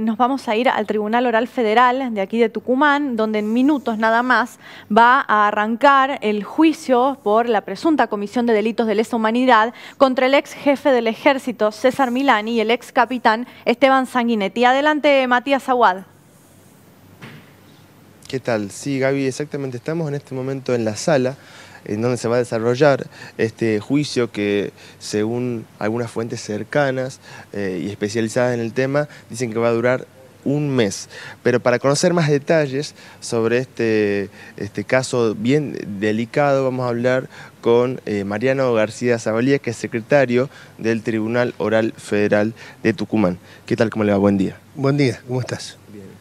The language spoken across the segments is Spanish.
Nos vamos a ir al Tribunal Oral Federal de aquí de Tucumán, donde en minutos nada más va a arrancar el juicio por la presunta comisión de delitos de lesa humanidad contra el ex jefe del ejército César Milani y el ex capitán Esteban Sanguinetti. Adelante, Matías Aguad. ¿Qué tal? Sí, Gaby, exactamente. Estamos en este momento en la sala en donde se va a desarrollar este juicio que, según algunas fuentes cercanas eh, y especializadas en el tema, dicen que va a durar un mes. Pero para conocer más detalles sobre este, este caso bien delicado, vamos a hablar con eh, Mariano García Zabalía, que es secretario del Tribunal Oral Federal de Tucumán. ¿Qué tal? ¿Cómo le va? Buen día. Buen día, ¿cómo estás?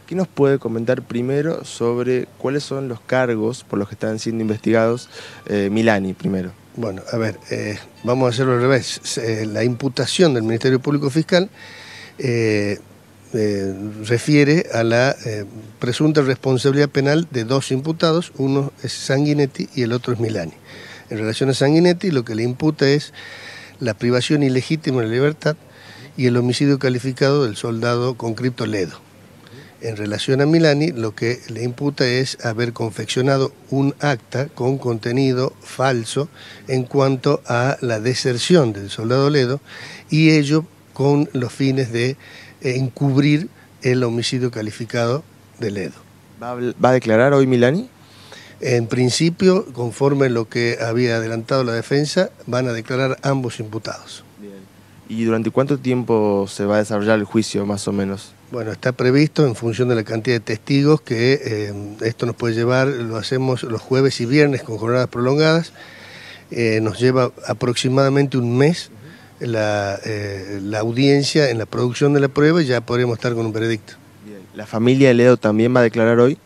¿Qué nos puede comentar primero sobre cuáles son los cargos por los que están siendo investigados eh, Milani primero? Bueno, a ver, eh, vamos a hacerlo al revés. La imputación del Ministerio Público Fiscal refiere a la presunta responsabilidad penal de dos imputados, uno es Sanguinetti y el otro es Milani. En relación a Sanguinetti, lo que le imputa es la privación ilegítima de la libertad y el homicidio calificado del soldado Concripto Ledo. En relación a Milani, lo que le imputa es haber confeccionado un acta con contenido falso en cuanto a la deserción del soldado Ledo y ello con los fines de eh, encubrir el homicidio calificado de Ledo. ¿Va a declarar hoy Milani? En principio, conforme lo que había adelantado la defensa, van a declarar ambos imputados. ¿Y durante cuánto tiempo se va a desarrollar el juicio, más o menos? Bueno, está previsto en función de la cantidad de testigos que eh, esto nos puede llevar, lo hacemos los jueves y viernes con jornadas prolongadas, eh, nos lleva aproximadamente un mes la, eh, la, audiencia en la producción de la prueba y ya podríamos estar con un veredicto. ¿La familia de Leo también va a declarar hoy?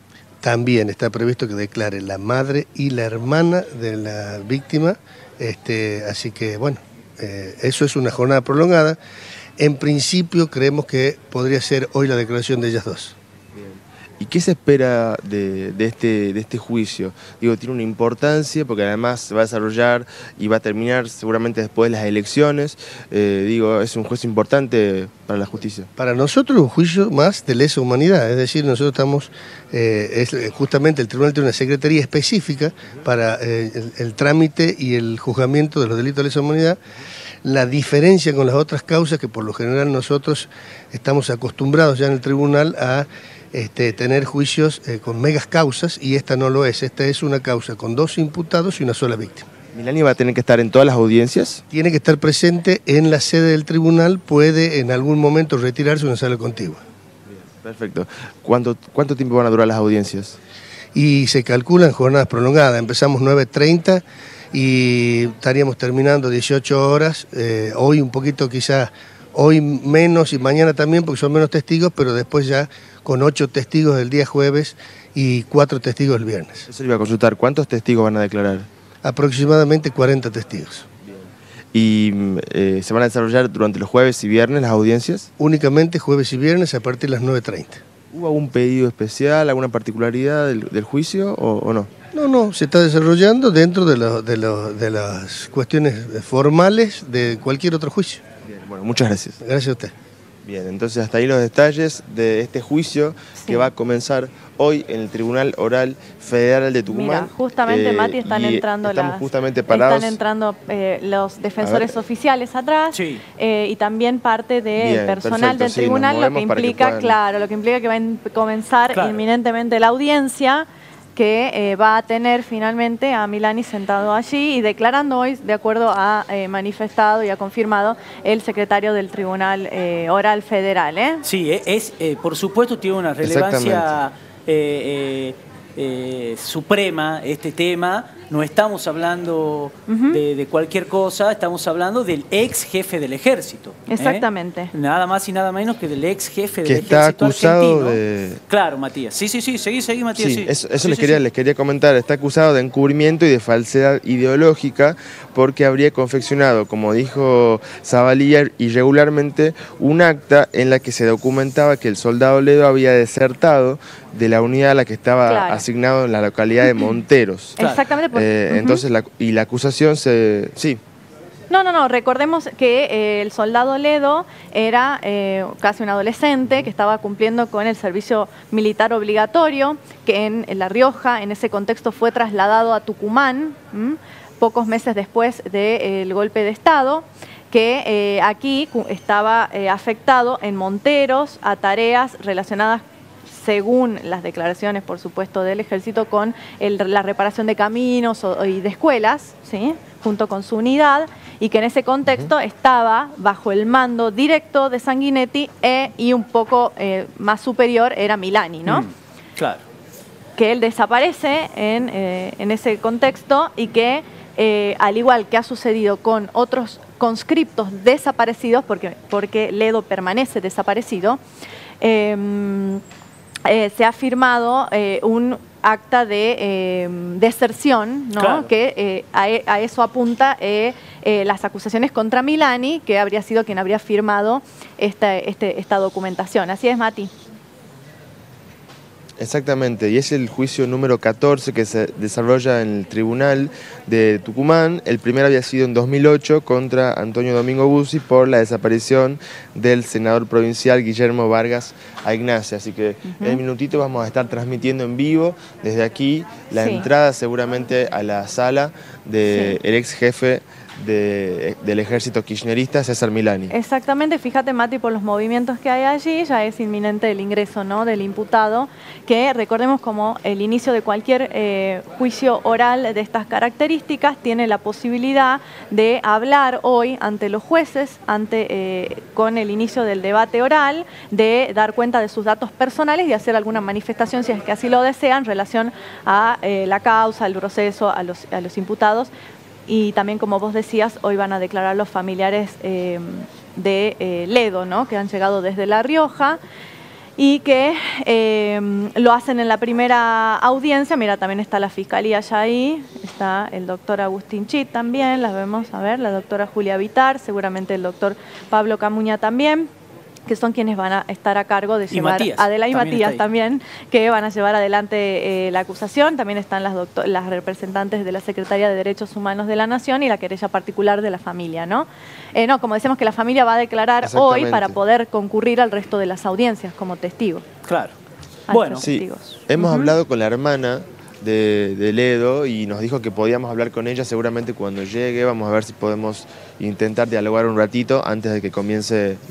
También está previsto que declare la madre y la hermana de la víctima, este, así que bueno, eso es una jornada prolongada. En principio creemos que podría ser hoy la declaración de ellas dos. ¿Y qué se espera de, este, de este juicio? Digo, tiene una importancia porque además se va a desarrollar y va a terminar seguramente después de las elecciones. Eh, digo, es un juicio importante para la justicia. Para nosotros un juicio más de lesa humanidad, es decir, nosotros estamos, eh, justamente el tribunal tiene una secretaría específica para eh, el, trámite y el juzgamiento de los delitos de lesa humanidad la diferencia con las otras causas que por lo general nosotros estamos acostumbrados ya en el tribunal a este, tener juicios eh, con megas causas y esta no lo es, esta es una causa con dos imputados y una sola víctima. ¿Milani va a tener que estar en todas las audiencias? Tiene que estar presente en la sede del tribunal, puede en algún momento retirarse una sala contigua. perfecto. ¿Cuánto, ¿Cuánto tiempo van a durar las audiencias? Y se calculan jornadas prolongadas, empezamos 9.30 y estaríamos terminando 18 horas, eh, hoy un poquito quizás, hoy menos y mañana también porque son menos testigos, pero después ya con 8 testigos el día jueves y 4 testigos el viernes. Eso le iba a consultar, ¿cuántos testigos van a declarar? Aproximadamente 40 testigos. ¿Y eh, se van a desarrollar durante los jueves y viernes las audiencias? Únicamente jueves y viernes a partir de las 9.30. ¿Hubo algún pedido especial, alguna particularidad del, juicio o no? No, no, se está desarrollando dentro de, de, las cuestiones formales de cualquier otro juicio. Bien, bueno, muchas gracias. Gracias a usted. Bien, entonces hasta ahí los detalles de este juicio que va a comenzar hoy en el Tribunal Oral Federal de Tucumán. Mira, justamente, eh, Mati, están entrando, las, justamente parados. están entrando eh, los defensores oficiales atrás eh, y también parte del personal del tribunal, lo que implica, claro, lo que implica que va a comenzar inminentemente la audiencia que eh, va a tener finalmente a Milani sentado allí y declarando hoy, de acuerdo a eh, manifestado y ha confirmado el secretario del Tribunal eh, Oral Federal. Sí, es, por supuesto tiene una relevancia suprema este tema no estamos hablando de, cualquier cosa, estamos hablando del ex jefe del ejército. ¿eh? Exactamente. Nada más y nada menos que del ex jefe del ejército. está acusado de. Claro, Matías. Sí, sí, sí, seguí, seguí, Matías. Sí, eso, les, quería, les quería comentar. Está acusado de encubrimiento y de falsedad ideológica porque habría confeccionado, como dijo Zabalía, irregularmente un acta en la que se documentaba que el soldado Ledo había desertado de la unidad a la que estaba asignado en la localidad de Monteros. Exactamente, eh, entonces, la, y la acusación se... Sí. No, no, no. Recordemos que eh, el soldado Ledo era eh, casi un adolescente que estaba cumpliendo con el servicio militar obligatorio, que en, La Rioja, en ese contexto, fue trasladado a Tucumán, pocos meses después del golpe de Estado que eh, aquí estaba afectado en Monteros a tareas relacionadas según las declaraciones, por supuesto, del ejército, con la reparación de caminos y de escuelas, ¿sí? junto con su unidad, y que en ese contexto estaba bajo el mando directo de Sanguinetti e, y un poco eh, más superior era Milani, ¿no? Mm, claro. Que él desaparece en, eh, ese contexto y que, eh, al igual que ha sucedido con otros conscriptos desaparecidos, porque, porque Ledo permanece desaparecido, em, eh, se ha firmado eh, un acta de eh, deserción, ¿no? que e, a, eso apunta las acusaciones contra Milani, que habría sido quien habría firmado esta, este, esta documentación. Así es, Mati. Exactamente, y es el juicio número 14 que se desarrolla en el Tribunal de Tucumán. El primero había sido en 2008 contra Antonio Domingo Bussi por la desaparición del senador provincial Guillermo Vargas a Ignacia. Así que en un minutito vamos a estar transmitiendo en vivo desde aquí la entrada seguramente a la sala del ex jefe del ejército kirchnerista César Milani. Exactamente, fíjate Mati, por los movimientos que hay allí, ya es inminente el ingreso ¿no? del imputado, que recordemos como el inicio de cualquier eh, juicio oral de estas características tiene la posibilidad de hablar hoy ante los jueces, ante, eh, con el inicio del debate oral, de dar cuenta de sus datos personales y hacer alguna manifestación, si es que así lo desean, en relación a eh, la causa, el proceso, a los, a los imputados y también, como vos decías, hoy van a declarar los familiares eh, de eh, Ledo, ¿no? que han llegado desde La Rioja y que eh, lo hacen en la primera audiencia. Mira, también está la fiscalía ya ahí, está el doctor Agustín Chit también, las vemos, a ver, la doctora Julia Vitar, seguramente el doctor Pablo Camuña también que son quienes van a estar a cargo de llevar Adela y Matías también, que van a llevar adelante eh, la acusación. También están las, las representantes de la Secretaría de Derechos Humanos de la Nación y la querella particular de la familia, ¿no? Eh, no, como decimos que la familia va a declarar hoy para poder concurrir al resto de las audiencias como testigo. Claro. Bueno, sí, hemos hablado con la hermana de, de, Ledo y nos dijo que podíamos hablar con ella seguramente cuando llegue. Vamos a ver si podemos intentar dialogar un ratito antes de que comience